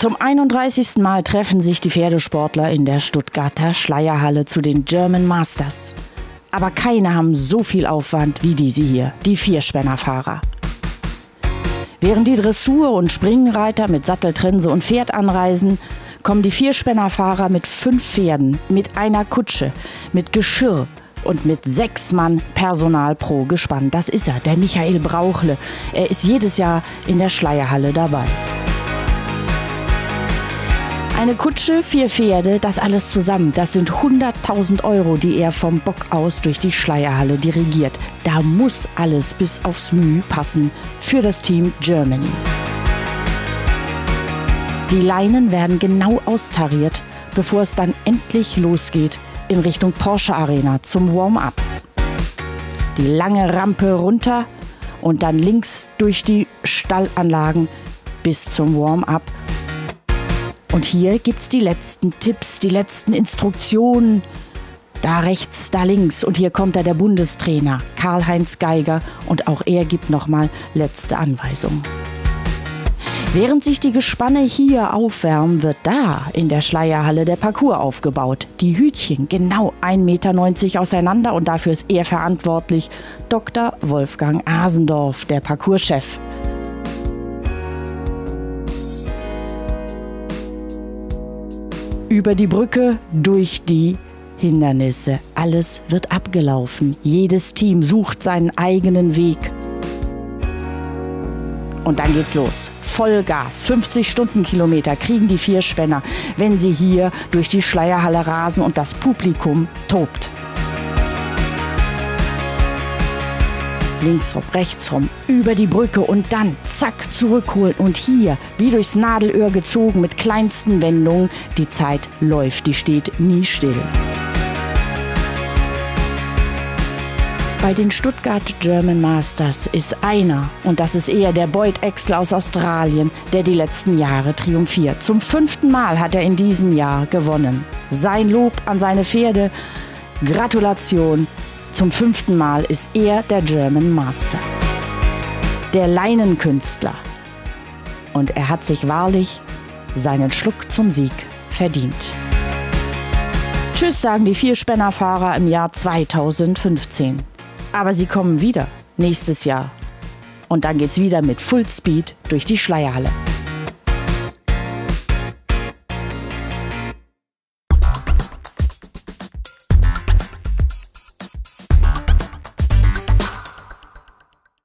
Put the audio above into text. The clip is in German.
Zum 31. Mal treffen sich die Pferdesportler in der Stuttgarter Schleierhalle zu den German Masters. Aber keine haben so viel Aufwand wie diese hier, die Vierspännerfahrer. Während die Dressur- und Springreiter mit Satteltrense und Pferd anreisen, kommen die Vierspännerfahrer mit fünf Pferden, mit einer Kutsche, mit Geschirr und mit sechs Mann Personal pro Gespann. Das ist er, der Michael Brauchle. Er ist jedes Jahr in der Schleierhalle dabei. Eine Kutsche, vier Pferde, das alles zusammen, das sind 100.000 Euro, die er vom Bock aus durch die Schleierhalle dirigiert. Da muss alles bis aufs Mühe passen für das Team Germany. Die Leinen werden genau austariert, bevor es dann endlich losgeht in Richtung Porsche Arena zum Warm-up. Die lange Rampe runter und dann links durch die Stallanlagen bis zum Warm-up und hier gibt's die letzten Tipps, die letzten Instruktionen. Da rechts, da links und hier kommt da der Bundestrainer Karl-Heinz Geiger und auch er gibt nochmal letzte Anweisungen. Während sich die Gespanne hier aufwärmen, wird da in der Schleierhalle der Parcours aufgebaut. Die Hütchen genau 1,90 Meter auseinander und dafür ist er verantwortlich, Dr. Wolfgang Asendorf, der Parcourschef. Über die Brücke, durch die Hindernisse. Alles wird abgelaufen. Jedes Team sucht seinen eigenen Weg. Und dann geht's los. Vollgas. 50 Stundenkilometer kriegen die Vierspänner, wenn sie hier durch die Schleierhalle rasen und das Publikum tobt. Links rum, rechts rum, über die Brücke und dann zack zurückholen und hier wie durchs Nadelöhr gezogen mit kleinsten Wendungen. Die Zeit läuft, die steht nie still. Bei den Stuttgart German Masters ist einer, und das ist eher der Boyd Exel aus Australien, der die letzten Jahre triumphiert. Zum fünften Mal hat er in diesem Jahr gewonnen. Sein Lob an seine Pferde. Gratulation, zum fünften Mal ist er der German Master. Der Leinenkünstler. Und er hat sich wahrlich seinen Schluck zum Sieg verdient. Tschüss sagen die Vierspännerfahrer im Jahr 2015. Aber sie kommen wieder nächstes Jahr. Und dann geht's wieder mit Full Speed durch die Schleierhalle.